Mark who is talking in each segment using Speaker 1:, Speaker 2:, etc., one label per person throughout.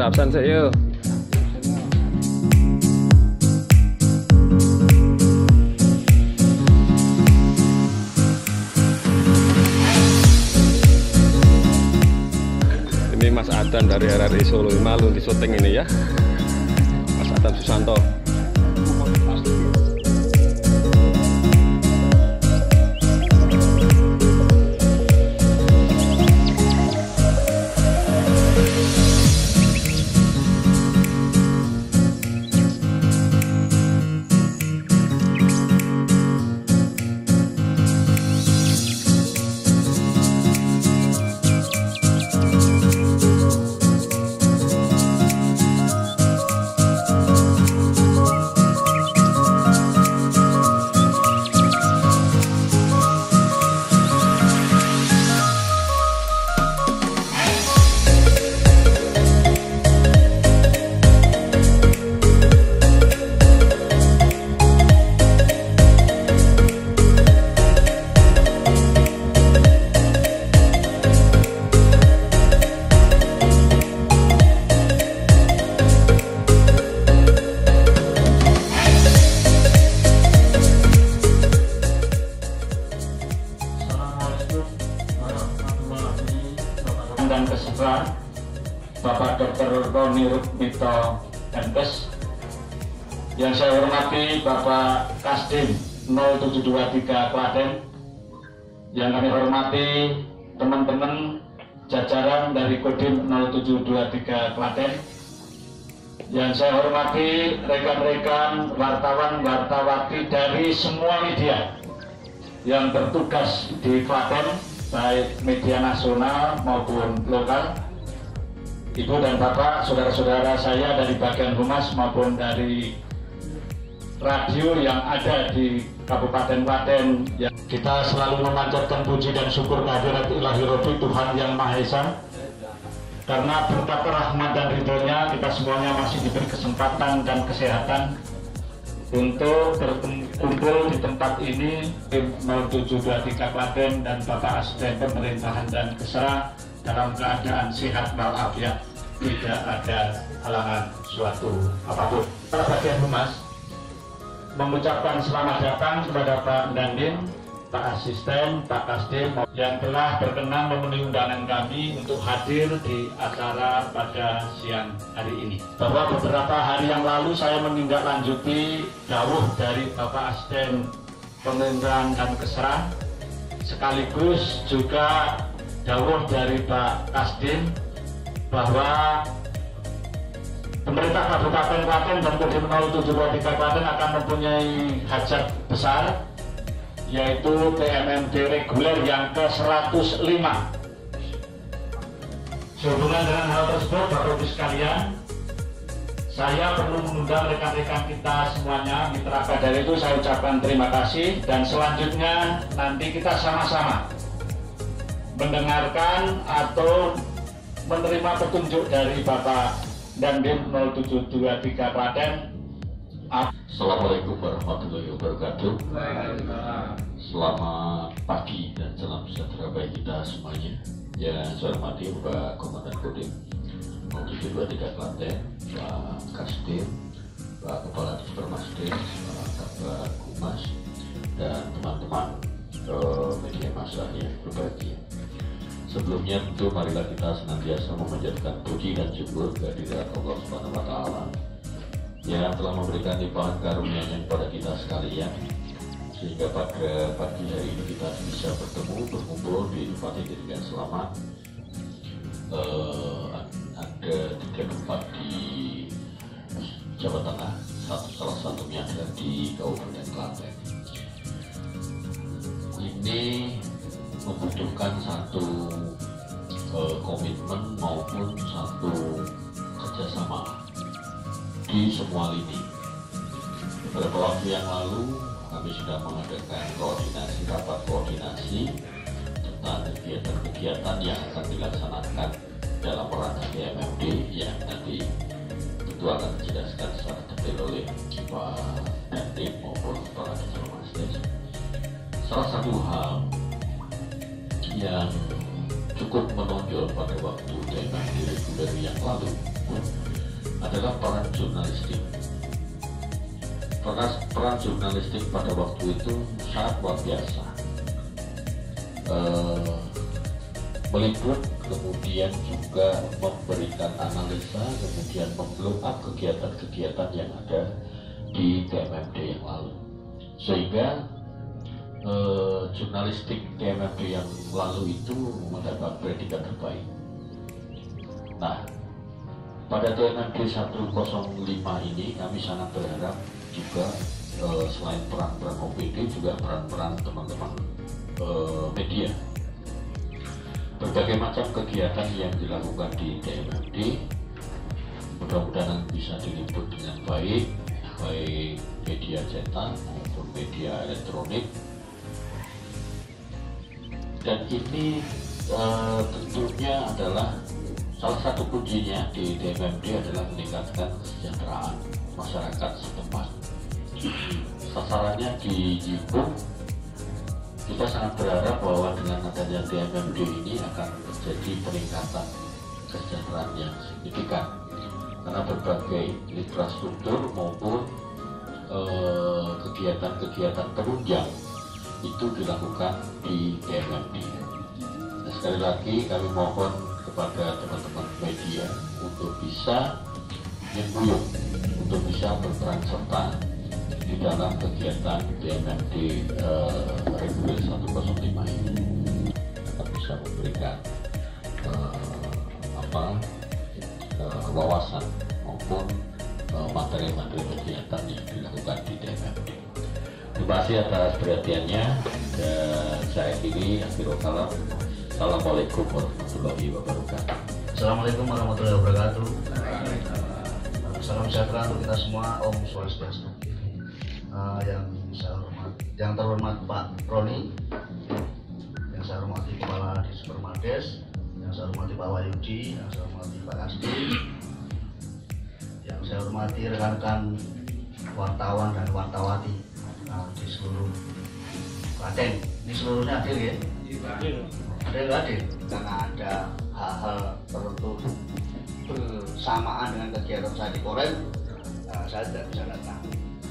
Speaker 1: absen sih yuk. Ini Mas Adan dari RRI Solo Malu di syuting ini ya. Mas Adan Susanto.
Speaker 2: Hormati teman-teman jajaran dari Kodim 0723 Klaten yang saya hormati rekan-rekan wartawan-wartawati dari semua media yang bertugas di Klaten, baik media nasional maupun lokal. Ibu dan Bapak, saudara-saudara saya dari bagian humas maupun dari radio yang ada di Kabupaten Klaten. Ya, kita selalu memanjatkan puji dan syukur kehadirat ilahi Rabbi Tuhan Yang Maha Esa. Karena berkat rahmat dan ridhonya kita semuanya masih diberi kesempatan dan kesehatan untuk berkumpul di tempat ini tim 0723 Klaten dan Bapak Asisten Pemerintahan dan Kesera dalam keadaan sehat walafiat tidak ada halangan suatu apa pun. Para bagian humas mengucapkan selamat datang kepada Pak Dandim, Pak Asisten, Pak Kasdim yang telah berkenan memenuhi undangan kami untuk hadir di acara pada siang hari ini. Bahwa beberapa hari yang lalu saya menindaklanjuti dawuh dari Bapak Asisten Pemerintahan dan Kesera sekaligus juga dawuh dari Pak Kasdim bahwa pemerintah Kabupaten Klaten dan Kodim 0723 Klaten akan mempunyai hajat besar yaitu PMMD reguler yang ke-105 sehubungan dengan hal tersebut Bapak Ibu sekalian saya perlu mengundang rekan-rekan kita semuanya mitra badan itu saya ucapkan terima kasih dan selanjutnya nanti kita sama-sama mendengarkan atau menerima petunjuk dari Bapak Dandim 0723 Klaten
Speaker 3: Assalamualaikum warahmatullahi wabarakatuh. Selamat pagi dan salam sejahtera bagi kita semuanya. Yang saya hormati Bapak Komandan Kodim 0723 Klaten, Pak Kasdim, Pak Kepala Dispermasdim, Pak Kabar Humas, dan teman-teman eh, media massa yang berbahagia. Sebelumnya tentu marilah kita senantiasa memanjatkan puji dan syukur kehadirat Allah Subhanahu wa taala yang telah memberikan limpahan karunia kepada kita sekalian sehingga pada pagi hari ini kita bisa bertemu berkumpul di tempat ini dengan selamat. Eh, ada tiga tempat di Jawa Tengah. Satu salah satunya ada di Kabupaten Klaten. Ini membutuhkan satu eh, komitmen maupun satu kerjasama di semua lini. Beberapa waktu yang lalu kami sudah mengadakan koordinasi rapat koordinasi tentang kegiatan-kegiatan yang akan dilaksanakan dalam rangka DMMD yang nanti tentu akan dijelaskan secara detail oleh Pak Dandim maupun Informasi. Salah satu hal yang cukup menonjol pada waktu DMMD reguler yang lalu adalah peran jurnalistik. Peran, peran jurnalistik pada waktu itu sangat luar biasa. Uh, meliput, kemudian juga memberikan analisa, kemudian memblow up kegiatan-kegiatan yang ada di TMMD yang lalu. Sehingga eh, jurnalistik TMMD yang lalu itu mendapat predikat terbaik. Nah, pada TMMD 105 ini kami sangat berharap juga eh, selain peran-peran OPD juga peran-peran teman-teman eh, media berbagai macam kegiatan yang dilakukan di DMFD mudah-mudahan bisa diliput dengan baik baik media cetak maupun media elektronik dan ini uh, tentunya adalah salah satu kuncinya di DMFD adalah meningkatkan kesejahteraan masyarakat setempat. Sasarannya di Jipung kita sangat berharap bahwa dengan adanya DMMD ini akan terjadi peningkatan kesejahteraan yang signifikan. Karena berbagai infrastruktur maupun eh, kegiatan-kegiatan eh, penunjang itu dilakukan di DMMD. Nah, sekali lagi kami mohon kepada teman-teman media untuk bisa menyembuyung, untuk bisa berperan serta di dalam kegiatan BMMD uh, Reguler 105 ini kita bisa memberikan uh, apa uh, wawasan maupun materi-materi uh, kegiatan yang dilakukan di DMMD. Terima kasih atas perhatiannya dan saya kiri akhirul kalam. Assalamualaikum warahmatullahi wabarakatuh.
Speaker 4: Assalamualaikum warahmatullahi wabarakatuh. Salam sejahtera untuk kita semua. Om Swastiastu uh, yang saya hormat, yang terhormat Pak Roni, yang saya hormati Kepala di Supermarkes, yang saya hormati Pak Wayudi, yang saya hormati Pak Asti, yang saya hormati rekan-rekan wartawan dan wartawati seluruh. Klaten. Ini seluruhnya hadir ya? Ada yang hadir? Karena ada hal-hal tertentu bersamaan dengan kegiatan saya di Koren, uh, saya tidak bisa datang.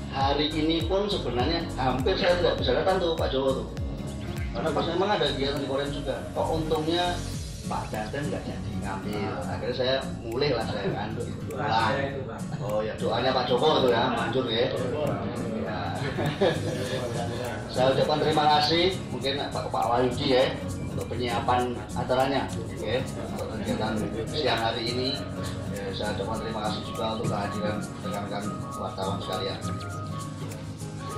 Speaker 4: Hari ini pun sebenarnya hampir saya tidak bisa datang tuh Pak Jowo tuh. Karena pas memang ada kegiatan di Korea juga. Kok untungnya Pak Daten nggak jadi ngambil? Akhirnya saya mulai lah saya kan pulang oh ya doanya Pak Joko tuh ya manjur ya. Saya ucapkan terima kasih mungkin Pak Pak Wahyudi ya untuk penyiapan acaranya. Ya untuk kegiatan siang hari ini. Ya, saya ucapkan terima kasih juga untuk kehadiran rekan-rekan wartawan sekalian.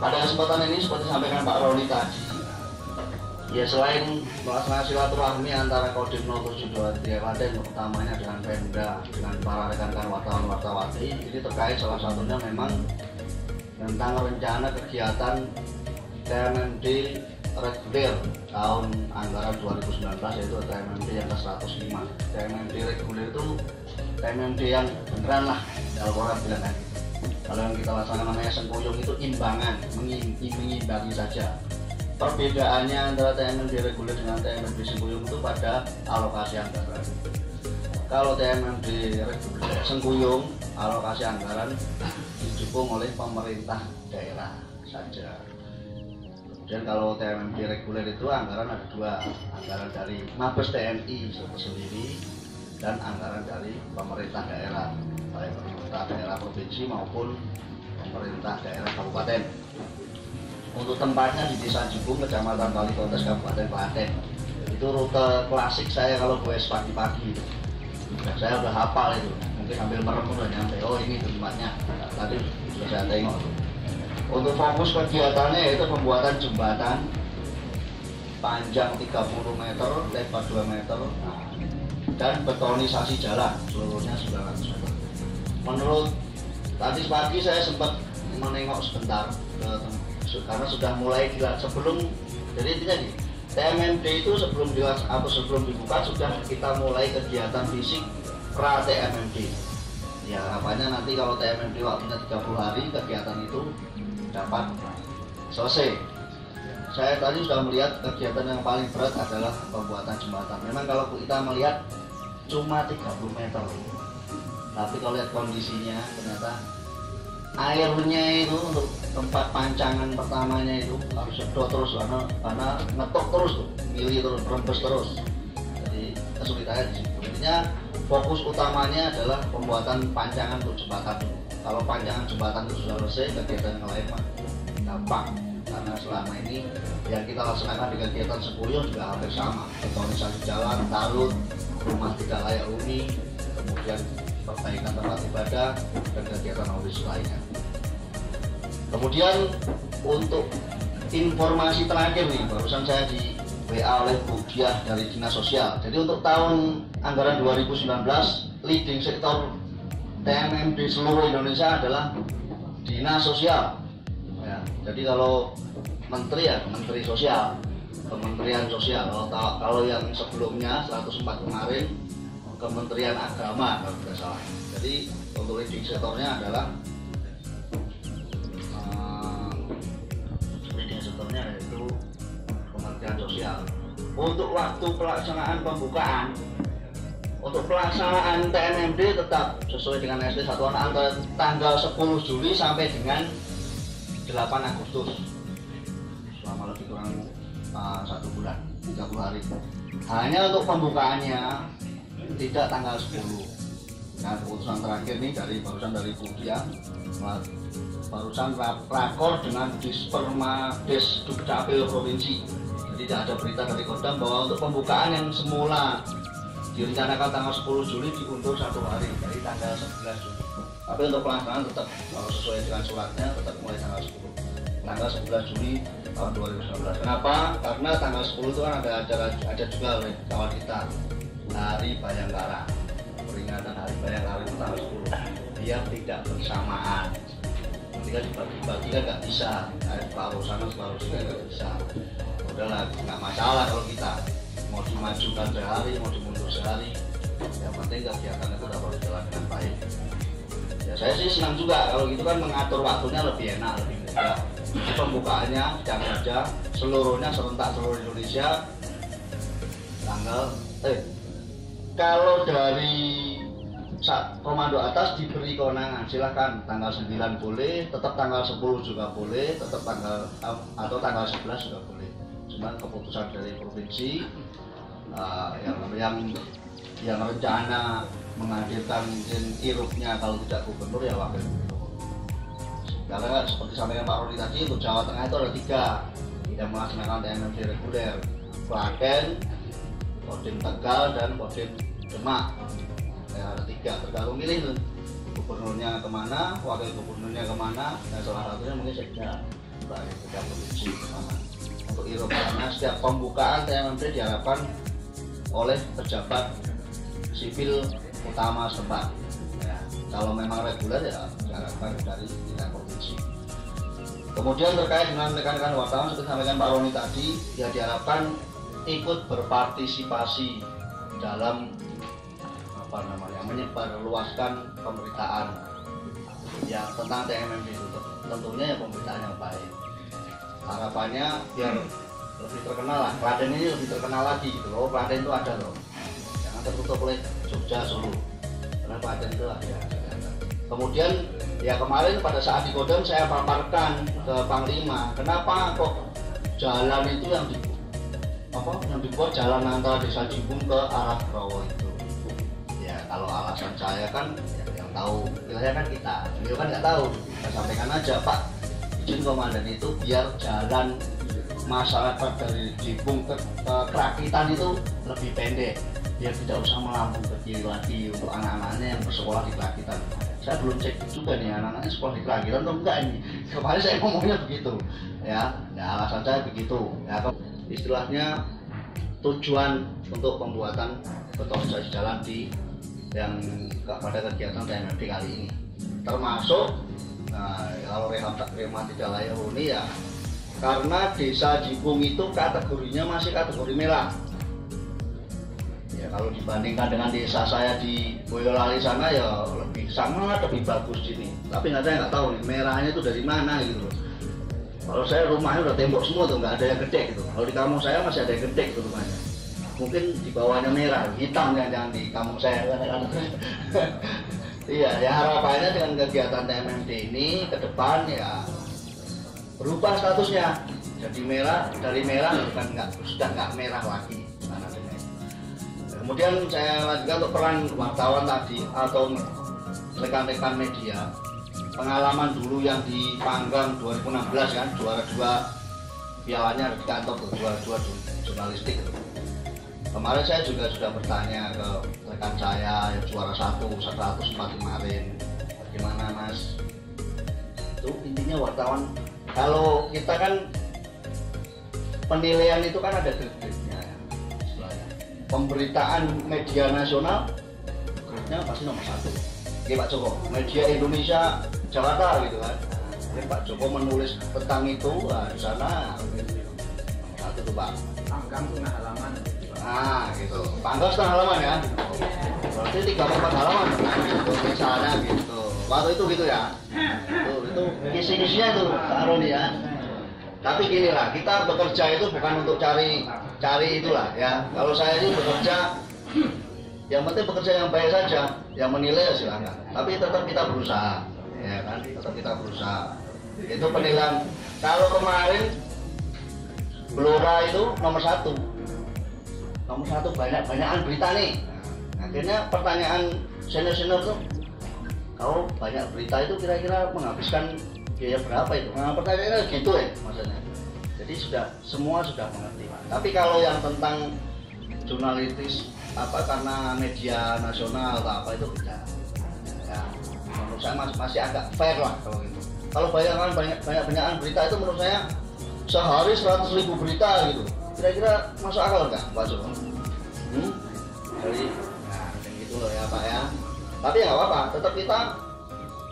Speaker 4: Pada kesempatan ini seperti sampaikan Pak Roni tadi, ya selain melaksanakan silaturahmi antara Kodim 072 Kabupaten utamanya dengan Pemda dengan para rekan-rekan wartawan-wartawati ini terkait salah satunya memang tentang rencana kegiatan TMMD reguler tahun anggaran 2019 yaitu TMMD yang ke-105 TMMD reguler itu TMMD yang beneran lah kalau orang bilang kan. Kalau yang kita laksanakan namanya sengkuyung itu imbangan mengimbangi saja. Perbedaannya antara TMMD reguler dengan TMMD sengkuyung itu pada alokasi anggaran. Kalau TMMD reguler sengkuyung alokasi anggaran didukung oleh pemerintah daerah saja kemudian kalau TMMD reguler itu anggaran ada dua anggaran dari Mabes TNI sendiri dan anggaran dari pemerintah daerah baik pemerintah daerah provinsi maupun pemerintah daerah kabupaten. Untuk tempatnya di Desa Jibung, Kecamatan Kalikontes, Kabupaten Klaten. Itu rute klasik saya kalau gue pagi-pagi saya udah hafal itu. Sambil merem udah nyampe. Oh ini tempatnya. Tadi sudah tengok. Untuk fokus kegiatannya yaitu pembuatan jembatan panjang 30 meter, lebar 2 meter, dan betonisasi jalan seluruhnya 900 meter menurut tadi pagi saya sempat menengok sebentar karena sudah mulai sebelum jadi intinya nih TMMD itu sebelum dilakukan atau sebelum dibuka sudah kita mulai kegiatan fisik pra TMMD ya harapannya nanti kalau TMMD waktunya 30 hari kegiatan itu dapat selesai. Saya tadi sudah melihat kegiatan yang paling berat adalah pembuatan jembatan. Memang kalau kita melihat cuma 30 meter. Tapi kalau lihat kondisinya ternyata airnya itu untuk tempat pancangan pertamanya itu harus sedot terus karena karena ngetok terus tuh milih terus rembes terus jadi kesulitannya situ intinya fokus utamanya adalah pembuatan pancangan untuk jembatan. Kalau pancangan jembatan itu sudah selesai kegiatan yang lain mah gampang. Karena selama ini yang kita laksanakan di kegiatan sepuluh juga hampir sama. Betonisasi jalan, talut, rumah tidak layak huni kemudian perbaikan tempat ibadah dan kegiatan audisi lainnya. Kemudian untuk informasi terakhir nih barusan saya di WA oleh Bu Diah dari Dinas Sosial. Jadi untuk tahun anggaran 2019 leading sektor TMM di seluruh Indonesia adalah Dinas Sosial. Ya, jadi kalau menteri ya menteri sosial kementerian sosial. Kalau kalau yang sebelumnya 104 kemarin kementerian agama kalau tidak salah. Jadi untuk leading sektornya adalah untuk waktu pelaksanaan pembukaan untuk pelaksanaan TNMD tetap sesuai dengan SD Satuan antara tanggal 10 Juli sampai dengan 8 Agustus. Selama lebih kurang uh, satu bulan 30 hari. Hanya untuk pembukaannya tidak tanggal 10 nah keputusan terakhir nih dari barusan dari Budia barusan rakor dengan Disperma Des Dukcapil Provinsi tidak ada berita dari Kodam bahwa untuk pembukaan yang semula direncanakan tanggal 10 Juli diundur satu hari dari tanggal 11 Juli. Tapi untuk pelaksanaan tetap sesuai dengan suratnya tetap mulai tanggal 10 tanggal 11 Juli tahun 2019 kenapa? karena tanggal 10 itu kan ada acara ada juga oleh kawan kita Hari Bayangkara. Peringatan Hari Bayangkara itu tanggal 10 dia tidak bersamaan ketika dibagi-bagi kan nggak bisa ada separuh sana separuh sini nggak bisa. Udahlah nggak masalah kalau kita mau dimajukan sehari mau dimundur sehari. Yang penting kegiatan itu dapat berjalan dengan baik. Ya saya sih senang juga kalau gitu kan mengatur waktunya lebih enak lebih mudah. Pembukaannya jam saja seluruhnya serentak seluruh Indonesia. Tanggal eh kalau dari komando atas diberi kewenangan silahkan tanggal 9 boleh tetap tanggal 10 juga boleh tetap tanggal atau tanggal 11 juga boleh cuman keputusan dari provinsi uh, yang yang yang rencana menghadirkan mungkin irupnya kalau tidak gubernur ya wakil. Karena seperti sampaikan Pak Rodi tadi untuk Jawa Tengah itu ada tiga yang melaksanakan TNMD reguler, Klaten, Kodim Tegal dan Kodim Demak. Ya, ada tiga tergantung milih tuh gubernurnya ke mana, wakil gubernurnya ke mana, dan salah satunya mungkin sekda sebagai tiga provinsi ke mana. Untuk irup karena setiap pembukaan TNMD diharapkan oleh pejabat sipil utama setempat. Ya, kalau memang reguler ya diharapkan dari tingkat provinsi. Kemudian terkait dengan rekan-rekan wartawan seperti sampaikan Pak Roni tadi, ya diharapkan ikut berpartisipasi dalam apa namanya menyebarluaskan pemberitaan. Ya tentang TMMD itu. Tentunya ya pemberitaan yang baik. Harapannya biar lebih terkenal lah. Klaten ini lebih terkenal lagi gitu loh. Klaten itu ada loh. Jangan tertutup oleh Jogja Solo. Karena Klaten itu ada. Kemudian ya kemarin pada saat di Kodam saya paparkan ke Panglima kenapa kok jalan itu yang di apa? Yang dibuat jalan antara desa Cibung ke arah Rawo itu ya kalau alasan saya kan ya, yang tahu. Wilayah kan kita beliau kan nggak tahu. Kita sampaikan aja Pak izin komandan itu biar jalan masyarakat dari Cibung ke, ke Kerakitan itu lebih pendek. Biar tidak usah melambung ke kiri lagi untuk anak-anaknya yang bersekolah di Kerakitan. Saya belum cek juga nih anak-anaknya sekolah di Kerakitan atau enggak ini. Kemarin saya ngomongnya begitu ya. Ya alasan saya begitu. Ya istilahnya tujuan untuk pembuatan betonisasi jalan di yang pada kegiatan TMMD kali ini. Termasuk nah, kalau rehab tidak layak huni ya karena desa Jibung itu kategorinya masih kategori merah. Ya kalau dibandingkan dengan desa saya di Boyolali sana ya lebih sangat lebih bagus sini. Tapi nggak saya nggak tahu nih merahnya itu dari mana gitu kalau saya rumahnya udah tembok semua tuh nggak ada yang gede gitu. Kalau di kampung saya masih ada yang gede gitu rumahnya mungkin di bawahnya merah hitam kan jangan di kampung saya Iya, ya harapannya dengan kegiatan TMMD ini ke depan ya berubah statusnya jadi merah dari merah bukan nggak sudah nggak merah lagi. Kemudian saya lanjutkan untuk peran wartawan tadi atau rekan-rekan media pengalaman dulu yang di Panggang 2016 kan juara dua pialanya di kantor juara dua jurnalistik. Kemarin saya juga sudah bertanya ke rekan saya yang juara satu 104 kemarin. Bagaimana mas? Itu intinya wartawan. Kalau kita kan penilaian itu kan ada grade-nya ya, pemberitaan media nasional grade-nya pasti nomor satu. Oke Pak Joko, media Indonesia Jakarta gitu kan. Ini Pak Joko menulis tentang itu, nah, di sana nomor satu tuh Pak.
Speaker 5: Panggang tengah halaman.
Speaker 4: Nah, gitu. Panggal setengah halaman ya. Berarti tiga empat halaman gitu, misalnya gitu. Waktu itu gitu ya. Itu, itu kisi-kisinya itu Aroni ya. Tapi gini lah, kita bekerja itu bukan untuk cari cari itulah ya. Kalau saya ini bekerja, yang penting bekerja yang baik saja. Yang menilai ya silakan. Tapi tetap kita berusaha, ya kan? Tetap kita berusaha. Itu penilaian. Kalau kemarin Blora itu nomor satu, nomor satu banyak banyakan berita nih. Akhirnya pertanyaan senior senior tuh kalau banyak berita itu kira-kira menghabiskan biaya berapa itu? Nah, pertanyaannya gitu ya maksudnya. Jadi sudah semua sudah mengerti tapi kalau yang tentang jurnalistis apa karena media nasional atau apa itu tidak ya, menurut saya masih, masih agak fair lah kalau gitu. Kalau bayangan banyak banyak banyakan berita itu menurut saya sehari 100 ribu berita gitu kira-kira masuk akal nggak Pak Joko? Hmm? Jadi, nah, gitu loh ya Pak ya. Tapi ya nggak apa-apa, tetap kita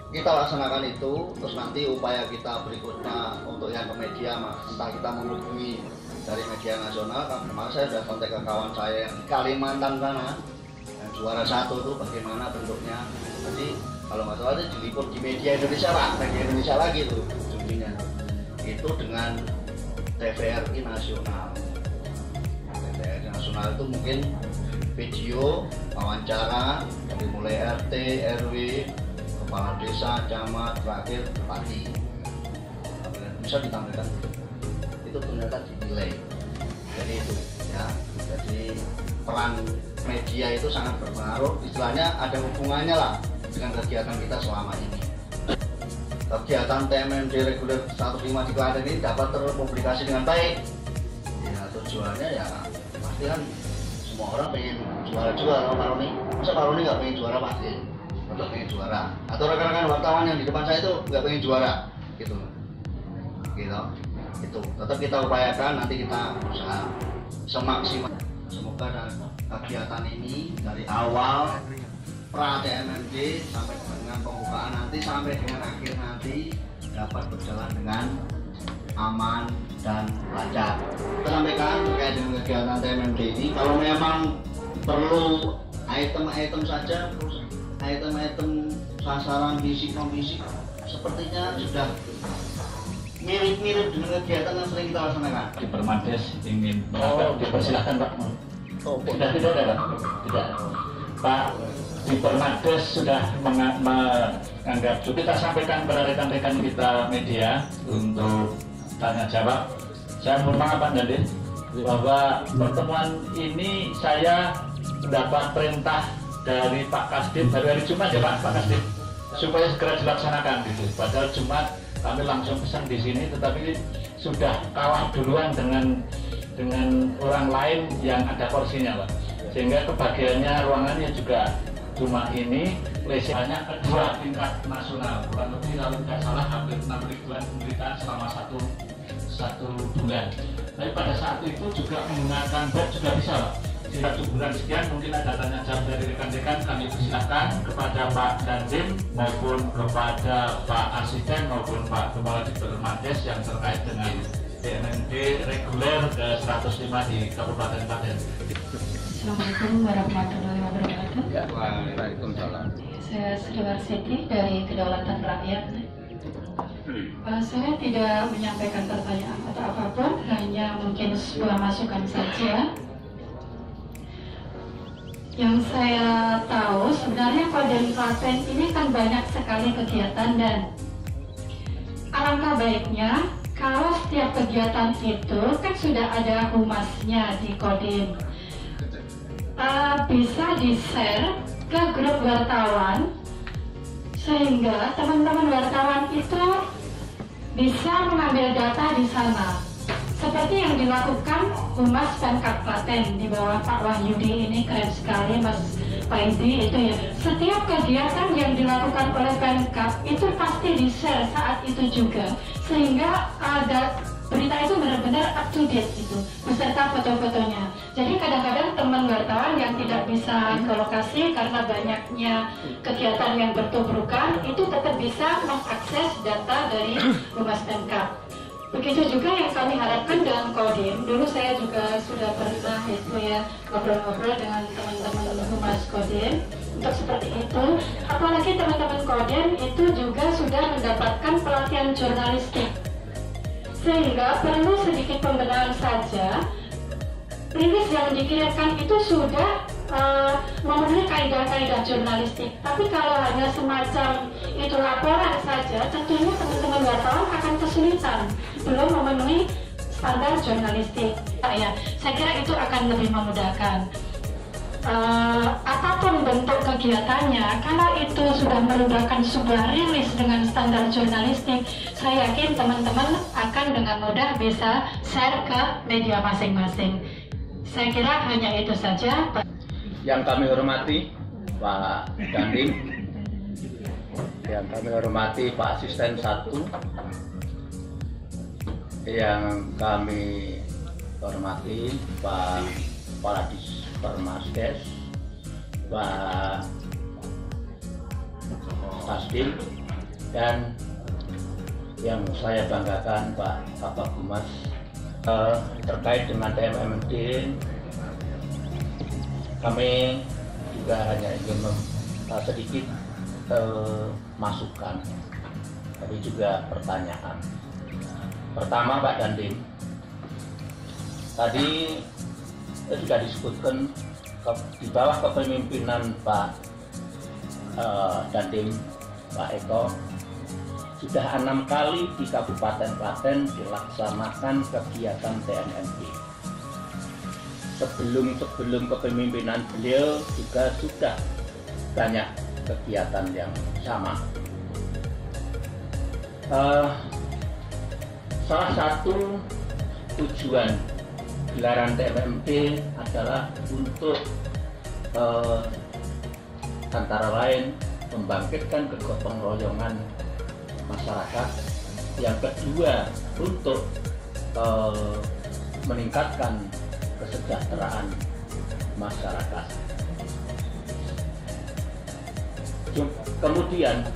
Speaker 4: kita laksanakan itu, terus nanti upaya kita berikutnya untuk yang ke media, mas, entah kita menghubungi dari media nasional, kan kemarin saya sudah kontak ke kawan saya yang di Kalimantan sana, yang juara satu tuh bagaimana bentuknya. Jadi kalau nggak salah itu diliput di media Indonesia lah, media Indonesia lagi tuh ujungnya. Itu dengan TVRI nasional. Nasional itu mungkin video wawancara dari mulai RT, RW, kepala desa, camat, terakhir bupati. Bisa ditampilkan itu ternyata dinilai. Jadi itu ya. Jadi peran media itu sangat berpengaruh. Istilahnya ada hubungannya lah dengan kegiatan kita selama ini kegiatan TMMD reguler 105 di Klaten ini dapat terpublikasi dengan baik ya tujuannya ya pasti kan semua orang pengen juara juga kalau Pak Roni. Masa Pak Roni nggak pengen juara pasti tetap pengen juara. Atau rekan-rekan wartawan yang di depan saya itu nggak pengen juara gitu. Gitu. Itu. Tetap kita upayakan nanti kita berusaha semaksimal. Semoga dan kegiatan ini dari awal pra TMMD sampai dengan pembukaan nanti sampai dengan akhir nanti dapat berjalan dengan aman dan lancar. Kita sampaikan terkait dengan kegiatan TMMD ini kalau memang perlu item-item saja, terus item-item sasaran fisik non fisik sepertinya sudah mirip-mirip dengan kegiatan yang sering kita laksanakan.
Speaker 2: Di Permades ingin oh, dipersilahkan Pak. Oh, sudah tidak ada Pak? Tidak. Pak di Permades sudah menganggap kita sampaikan kepada rekan-rekan kita media untuk tanya jawab. Saya mohon maaf Pak Dandi bahwa pertemuan ini saya mendapat perintah dari Pak Kasdim dari hari Jumat ya Pak Pak Kasdim supaya segera dilaksanakan gitu. Padahal Jumat kami langsung pesan di sini, tetapi sudah kalah duluan dengan dengan orang lain yang ada porsinya Pak. Sehingga kebagiannya ruangannya juga cuma ini lesannya kedua tingkat nasional. Kurang lebih kalau tidak salah hampir 6 ribuan pemberitaan selama satu satu bulan. Tapi pada saat itu juga menggunakan bot juga bisa Pak. Satu bulan sekian mungkin ada tanya jawab dari rekan-rekan kami persilahkan kepada Pak Dandim maupun kepada Pak Asisten maupun Pak Kepala Dipermades yang terkait dengan DNND reguler ke 105 di Kabupaten Klaten.
Speaker 6: Assalamualaikum warahmatullahi wabarakatuh.
Speaker 1: Ya, Waalaikumsalam.
Speaker 6: Saya Sri Warsiti dari Kedaulatan Rakyat. Uh, saya tidak menyampaikan pertanyaan atau apa pun, hanya mungkin sebuah masukan saja. Yang saya tahu sebenarnya Kodim Klaten ini kan banyak sekali kegiatan dan alangkah baiknya kalau setiap kegiatan itu kan sudah ada humasnya di Kodim. Uh, bisa di-share ke grup wartawan sehingga teman-teman wartawan itu bisa mengambil data di sana seperti yang dilakukan Humas Pemkap Klaten di bawah Pak Wahyudi ini keren sekali Mas Paidi itu ya. Setiap kegiatan yang dilakukan oleh Pemkap itu pasti di-share saat itu juga. Sehingga ada berita itu benar-benar up to date itu beserta foto-fotonya. Jadi kadang-kadang teman wartawan yang tidak bisa ke lokasi karena banyaknya kegiatan yang bertubrukan itu tetap bisa mengakses data dari Humas Pemkap. Begitu juga yang kami harapkan dengan Kodim. Dulu saya juga sudah pernah itu ya ngobrol-ngobrol dengan teman-teman humas Kodim untuk seperti itu. Apalagi teman-teman Kodim itu juga sudah mendapatkan pelatihan jurnalistik. Sehingga perlu sedikit pembenahan saja. Rilis yang dikirimkan itu sudah uh, memenuhi kaidah-kaidah jurnalistik. Tapi kalau hanya semacam itu laporan saja, tentunya teman-teman wartawan akan kesulitan belum memenuhi standar jurnalistik. Ya, saya kira itu akan lebih memudahkan. Uh, apa pun bentuk kegiatannya, kalau itu sudah merupakan sebuah rilis dengan standar jurnalistik, saya yakin teman-teman akan dengan mudah bisa share ke media masing-masing. Saya kira hanya itu saja.
Speaker 5: Yang kami hormati Pak Dandim. Yang kami hormati Pak Asisten 1 yang kami hormati Pak Kepala Permaskes Pak Kasdim dan yang saya banggakan Pak Bapak Gumas eh, terkait dengan TMMD kami juga hanya ingin uh, sedikit uh, masukan tapi juga pertanyaan. Pertama Pak Dandim. Tadi eh, sudah disebutkan ke, di bawah kepemimpinan Pak uh, Pak Eko sudah enam kali di Kabupaten Klaten dilaksanakan kegiatan TNMP sebelum sebelum kepemimpinan beliau juga sudah banyak kegiatan yang sama. Uh, salah satu tujuan gelaran TMMD adalah untuk uh, antara lain membangkitkan kegotong royongan masyarakat. Yang kedua untuk uh, meningkatkan kesejahteraan masyarakat. Kemudian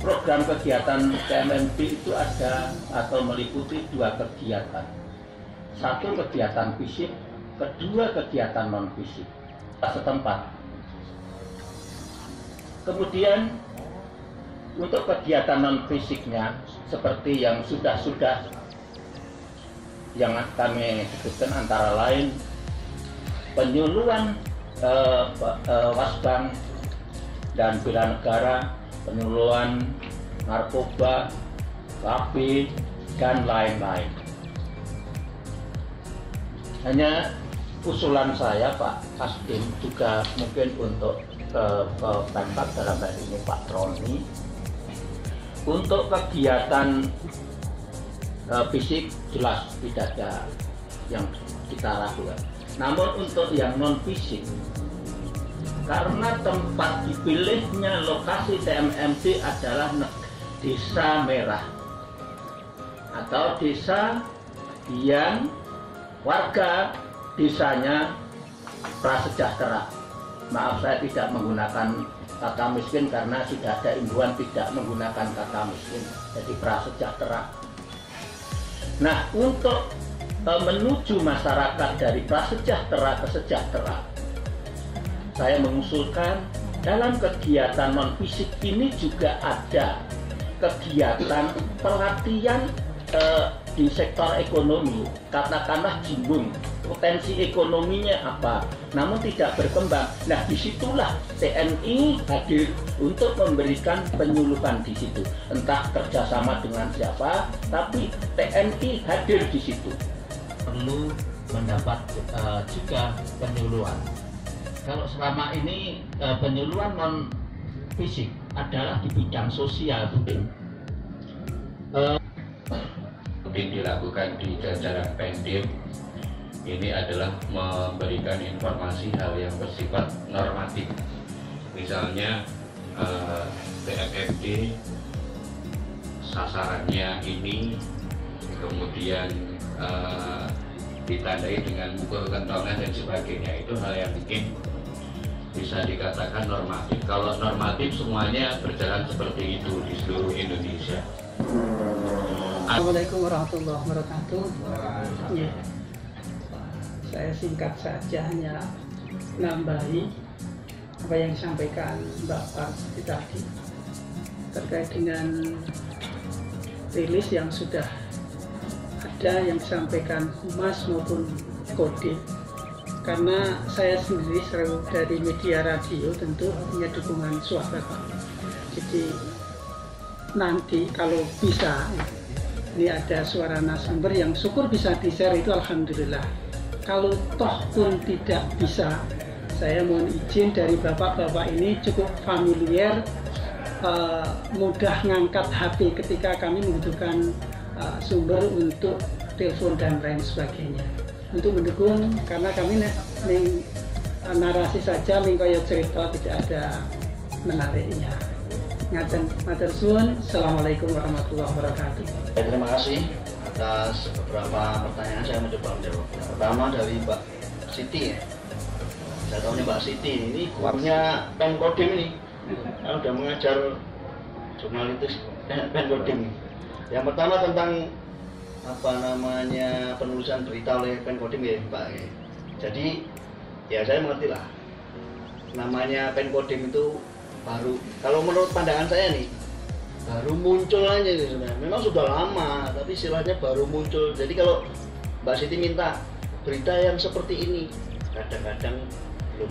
Speaker 5: program kegiatan KMMP itu ada atau meliputi dua kegiatan. Satu kegiatan fisik, kedua kegiatan non fisik setempat. Kemudian untuk kegiatan non fisiknya seperti yang sudah-sudah yang kami sebutkan antara lain penyuluhan eh, eh, wasbang dan bela negara, penyuluhan narkoba, KB, dan lain-lain. Hanya usulan saya Pak Kasdim juga mungkin untuk ke, ke Pemkap dalam hal ini Pak Troni untuk kegiatan uh, fisik jelas tidak ada yang kita lakukan. Namun untuk yang non fisik, karena tempat dipilihnya lokasi TMMD adalah desa merah atau desa yang warga desanya prasejahtera. Maaf saya tidak menggunakan kata miskin karena sudah ada imbuan tidak menggunakan kata miskin. Jadi prasejahtera Nah, untuk uh, menuju masyarakat dari prasejahtera ke sejahtera, saya mengusulkan dalam kegiatan non fisik ini juga ada kegiatan pelatihan eh, di sektor ekonomi katakanlah jimbung potensi ekonominya apa namun tidak berkembang. Nah di situlah TNI hadir untuk memberikan penyuluhan di situ. Entah kerjasama dengan siapa tapi TNI hadir di situ.
Speaker 7: Perlu mendapat uh, juga penyuluhan. Kalau selama ini uh, penyuluhan non fisik adalah di bidang sosial uh,
Speaker 3: rutin dilakukan di jajaran Pendim ini adalah memberikan informasi hal yang bersifat normatif. Misalnya eh, sasarannya ini kemudian eh, ditandai dengan ukur kentongan dan sebagainya. Itu hal yang mungkin bisa dikatakan normatif. Kalau normatif semuanya berjalan seperti itu di seluruh Indonesia
Speaker 8: Assalamualaikum warahmatullahi wabarakatuh. Ya. Saya singkat saja hanya nambahi apa yang disampaikan Mbak Parti tadi terkait dengan rilis yang sudah ada yang disampaikan Humas maupun Kodim karena saya sendiri selalu dari media radio tentu punya dukungan suara Pak. Jadi nanti kalau bisa ini ada suara narasumber yang syukur bisa di-share itu alhamdulillah. Kalau toh pun tidak bisa, saya mohon izin dari bapak-bapak ini cukup familiar, uh, mudah ngangkat HP ketika kami membutuhkan uh, sumber untuk telepon dan lain sebagainya. Untuk mendukung karena kami nih narasi saja mengkoyok cerita tidak ada menariknya. Ngaten matur suwun. Assalamualaikum warahmatullahi wabarakatuh.
Speaker 4: Ya, terima kasih atas beberapa pertanyaan saya mencoba menjawab. Pertama dari Mbak Siti ya. Saya tahu ini Mbak Siti ini gurunya Pemkodim ini. Yang sudah mengajar jurnalitis Pemkodim. Yang pertama tentang apa namanya penulisan berita oleh Penkodim ya Mbak. ya. Jadi ya saya mengerti lah. Namanya Penkodim itu baru kalau menurut pandangan saya nih baru muncul aja nih sebenarnya. Memang sudah lama, tapi istilahnya baru muncul. Jadi kalau Mbak Siti minta berita yang seperti ini, kadang-kadang belum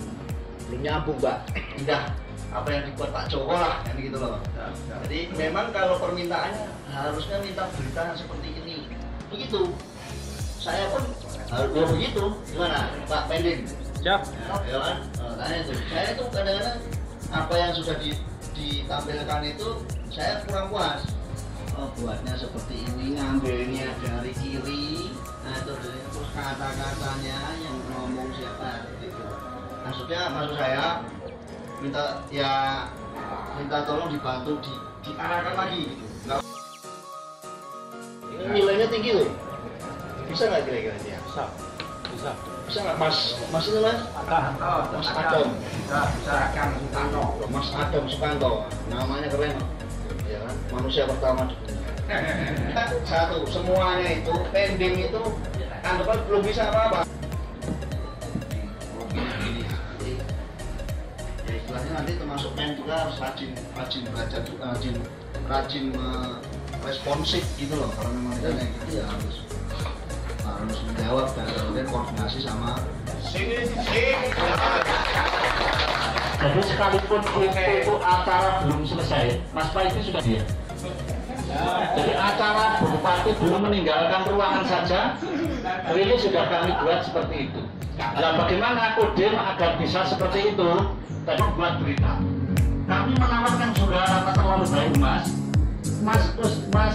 Speaker 4: belum nyambung Mbak. Indah apa yang dibuat Pak Joko lah, kan gitu loh. Jadi memang kalau permintaannya harusnya minta berita yang seperti ini. Begitu. Saya pun harus ya begitu. Gimana Pak Pendin?
Speaker 1: Siap.
Speaker 4: Ya kan? Nah. Saya itu kadang-kadang apa yang sudah di- ditampilkan itu saya kurang puas. Oh, buatnya seperti ini ngambilnya dari kiri. Nah itu dari terus kata-katanya yang ngomong siapa gitu maksudnya maksud saya minta ya minta tolong dibantu di, diarahkan lagi gitu. Ini nilainya tinggi loh. Bisa nggak kira-kira dia? Bisa bisa bisa nggak mas mas itu mas Mas Adam. Mas Adam Sukanto. Namanya keren. Ya kan? Manusia pertama di dunia. Satu, semuanya itu pending itu anggapan belum bisa apa-apa. Ya istilahnya nanti termasuk pen juga harus rajin, rajin belajar rajin, rajin eh, responsif gitu loh. Kalau memang ditanya gitu ya harus harus menjawab dan kemudian koordinasi sama
Speaker 2: Jadi sekalipun itu, itu acara belum selesai, Mas Pak itu sudah dia. Jadi acara Bupati belum meninggalkan ruangan saja, rilis sudah kami buat seperti itu. Nah bagaimana Kodim agar bisa seperti itu? Tadi buat berita. Kami menawarkan juga apa terlalu baik Mas. Mas terus Mas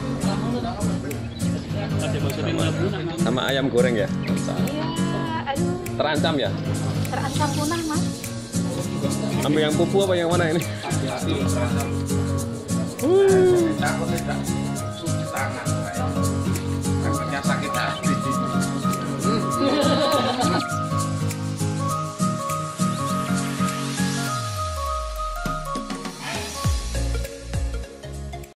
Speaker 1: Sama ayam goreng ya?
Speaker 9: Iya, aduh,
Speaker 1: Terancam ya?
Speaker 9: terancam punah mas.
Speaker 1: Ambil yang pupu apa yang mana ini? Uh.